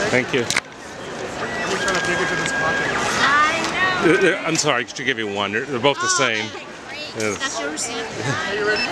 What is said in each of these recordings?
Uh, you. I'm sorry to give you one. They're they're both the same. Okay, great. That's your receipt. Are you ready?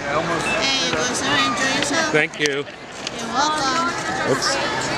Yeah, almost. Hey, go sir, enjoy yourself. Thank you. You're welcome. Oops.